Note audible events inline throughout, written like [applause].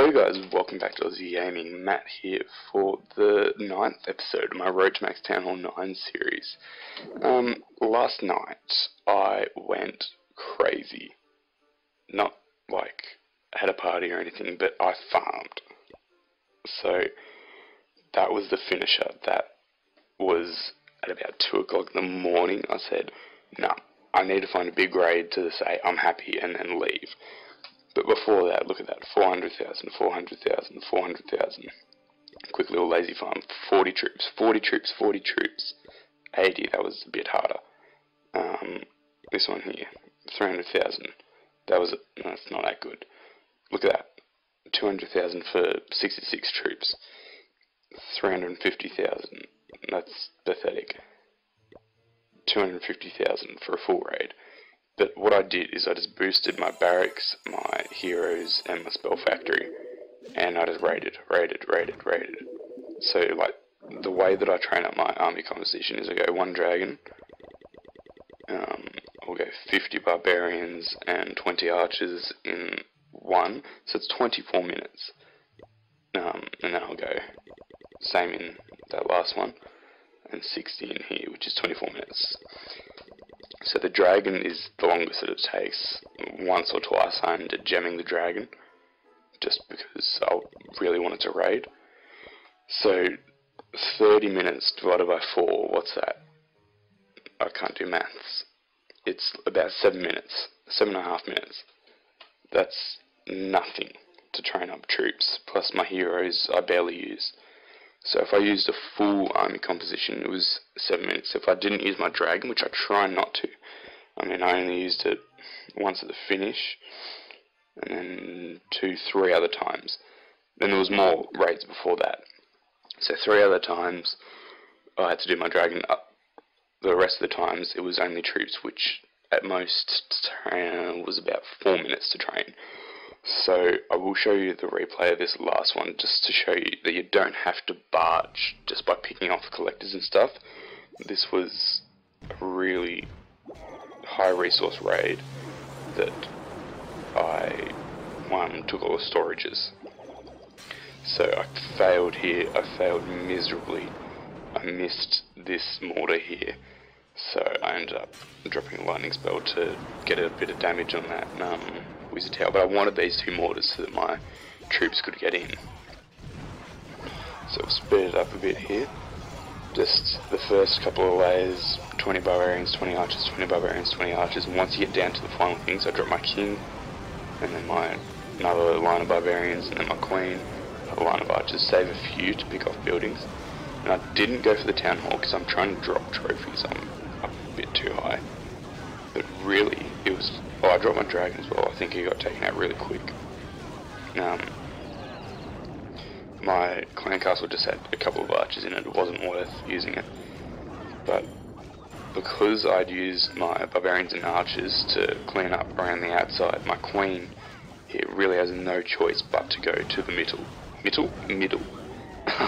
Hello guys, welcome back to AuZy Gaming. Matt here for the ninth episode of my Road to Max Town Hall 9 series. Um, last night I went crazy. Not like had a party or anything, but I farmed. So that was the finisher. That was at about 2 o'clock in the morning. I said, nah, I need to find a big raid to say I'm happy and then leave. But before that, look at that 400,000, 400,000, 400,000. Quick little lazy farm 40 troops, 40 troops, 40 troops. 80, that was a bit harder. Um, this one here, 300,000. That was, that's not that good. Look at that. 200,000 for 66 troops. 350,000. That's pathetic. 250,000 for a full raid. But what I did is I just boosted my barracks, my heroes, and my spell factory, and I just raided, raided, raided, raided. So like the way that I train up my army composition is I go one dragon, um, I'll go 50 barbarians and 20 archers in one, so it's 24 minutes. Um, and then I'll go same in that last one, and 60 in here, which is 24 minutes. So the dragon is the longest that it takes. Once or twice I ended gemming the dragon, just because I really wanted to raid. So 30 minutes divided by 4, what's that? I can't do maths. It's about 7 minutes, 7.5 minutes. That's nothing to train up troops, plus my heroes I barely use. So if I used a full army composition, it was 7 minutes. If I didn't use my dragon, which I try not to, I mean, I only used it once at the finish, and then two, three other times. Then there was more raids before that. So three other times, I had to do my dragon up. The rest of the times, it was only troops, which at most uh, was about four minutes to train. So I will show you the replay of this last one just to show you that you don't have to barch just by picking off collectors and stuff. This was a really high resource raid that I one took all the storages. So I failed here, I failed miserably. I missed this mortar here. So I ended up dropping a lightning spell to get a bit of damage on that um, wizard tower. But I wanted these two mortars so that my troops could get in. So I've sped it up a bit here. Just the first couple of layers, 20 barbarians, 20 archers, 20 barbarians, 20 archers, and once you get down to the final things, I drop my king, and then my another line of barbarians, and then my queen, a line of archers, save a few to pick off buildings. And I didn't go for the town hall because I'm trying to drop trophies. I'm a bit too high. But really, it was. Oh, I dropped my dragon as well. I think he got taken out really quick. Um, my clan castle just had a couple of archers in it. It wasn't worth using it. But because I'd used my barbarians and archers to clean up around the outside, my queen here really has no choice but to go to the middle. Middle? Middle. [laughs]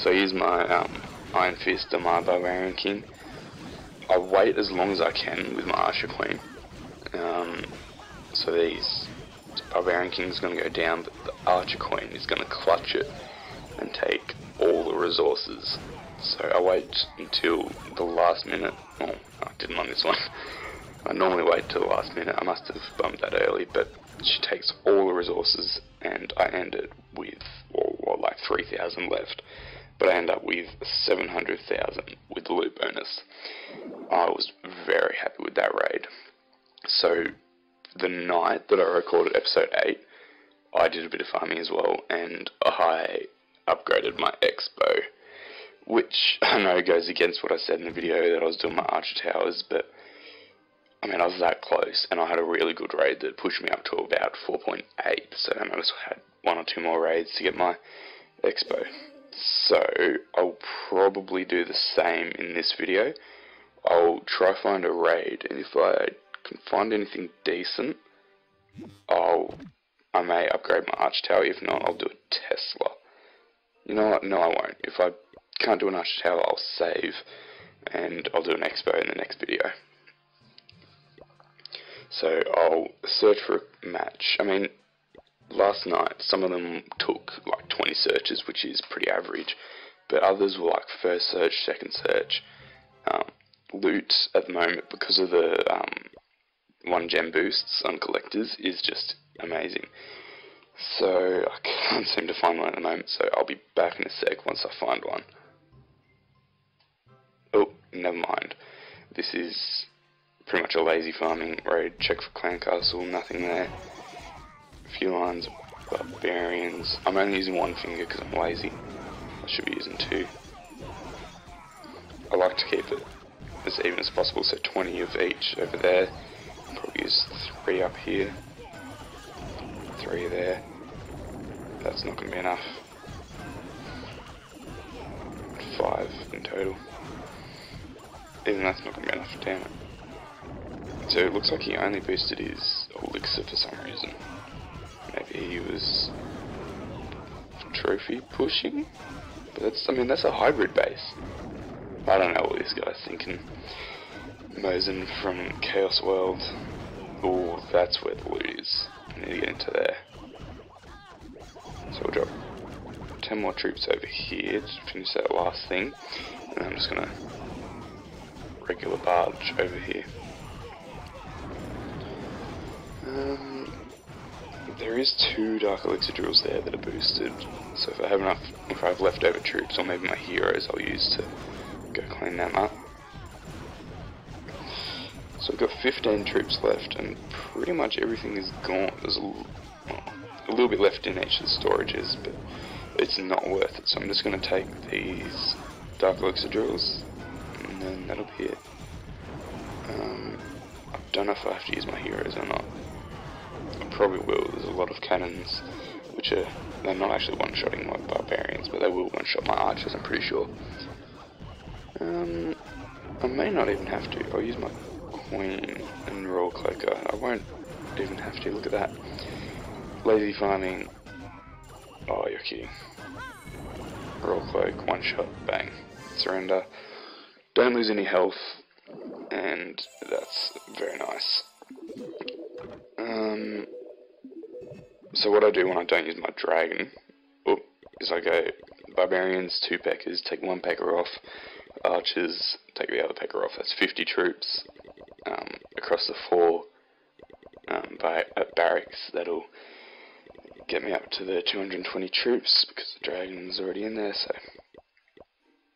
so I use my um, Iron Fist and my Barbarian King. I wait as long as I can with my Archer Queen. Um, so these Barbarian King is going to go down, but the Archer Queen is going to clutch it and take all the resources. So I wait until the last minute. Well, I didn't on this one. [laughs] I normally wait till the last minute. I must have bumped that early, but she takes all the resources, and I ended with well, like 3,000 left. But I end up with 700,000 with the loot bonus. I was very happy with that raid. So the night that I recorded episode 8, I did a bit of farming as well, and I upgraded my X-Bow, which [laughs] I know goes against what I said in the video that I was doing my archer towers, but I mean, I was that close, and I had a really good raid that pushed me up to about 4.8, so I just had one or two more raids to get my X-Bow. So, I'll probably do the same in this video. I'll try find a raid, and if I can find anything decent, I'll I may upgrade my arch tower. If not, I'll do a Tesla. You know what? No, I won't. If I can't do an arch tower, I'll save, and I'll do an X-Bow in the next video. So I'll search for a match. I mean, last night, some of them took like 20 searches, which is pretty average, but others were like first search, second search. Um, loot at the moment, because of the um, one gem boosts on collectors, is just amazing. So I can't seem to find one at the moment, so I'll be back in a sec once I find one. Oh, never mind. This is pretty much a lazy farming raid. Check for clan castle, nothing there. A few lines barbarians. I'm only using one finger because I'm lazy. I should be using two. I like to keep it as even as possible, so 20 of each over there. Probably use three up here. Three there. That's not going to be enough. Five in total. Even that's not going to be enough, damn it. So it looks like he only boosted his elixir for some reason. Maybe he was trophy pushing? But that's, I mean, that's a hybrid base. I don't know what this guy's thinking. Mosin from Chaos World. Oh, that's where the loot is. I need to get into there. So we'll drop 10 more troops over here to finish that last thing. And I'm just gonna regular barch over here. Um, there is two Dark Elixir drills there that are boosted, so if I have enough, if I have leftover troops, or maybe my heroes I'll use to go clean them up. So we've got 15 troops left, and pretty much everything is gone. There's a, well, a little bit left in each of the storages, but it's not worth it, so I'm just going to take these Dark Elixir drills, and then that'll be it. Um, I don't know if I have to use my heroes or not I probably will. There's a lot of cannons which are they're not actually one-shotting my barbarians, but they will one-shot my archers. I'm pretty sure. I may not even have to. I'll use my queen and royal cloaker. I won't even have to. Look at that. Lazy farming. Oh, you're kidding. Royal cloak, one shot, bang, surrender. Don't lose any health, and that's very nice. Um, so what I do when I don't use my dragon oh, is I go barbarians, two peckers, take one pecker off, archers, take the other pecker off. That's 50 troops um, across the four um, by, barracks. That'll get me up to the 220 troops because the dragon's already in there. So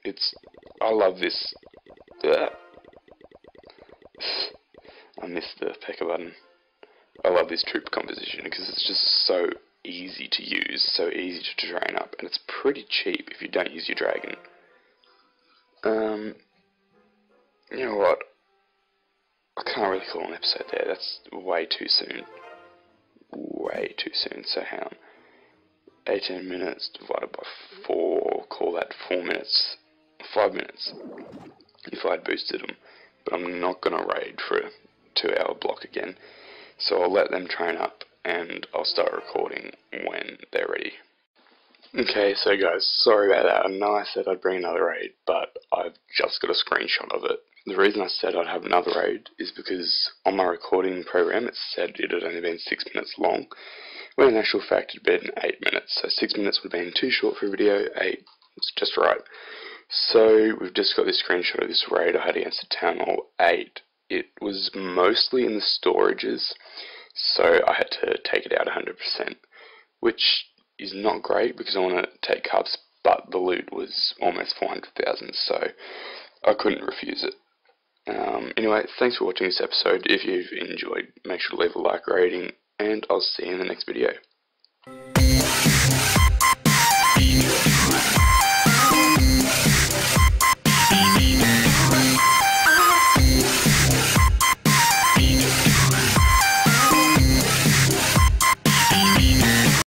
it's I love this. [sighs] I missed the pecker button. I love this troop composition because it's just so easy to use, so easy to train up, and it's pretty cheap if you don't use your dragon. Um, you know what? I can't really call an episode there. That's way too soon. Way too soon. So hang on. 18 minutes divided by 4, call that 4 minutes. 5 minutes. If I'd boosted them. But I'm not going to raid for a 2 hour block again. So I'll let them train up and I'll start recording when they're ready. Okay, so guys, sorry about that. I know I said I'd bring another raid, but I've just got a screenshot of it. The reason I said I'd have another raid is because on my recording program it said it had only been 6 minutes long, when in actual fact it had been 8 minutes. So 6 minutes would have been too short for a video, 8 was just right. So we've just got this screenshot of this raid I had against the Town Hall 8 it was mostly in the storages, so I had to take it out 100%, which is not great because I want to take cups, but the loot was almost 400,000, so I couldn't refuse it. Um, anyway, thanks for watching this episode. If you've enjoyed, make sure to leave a like rating, and I'll see you in the next video.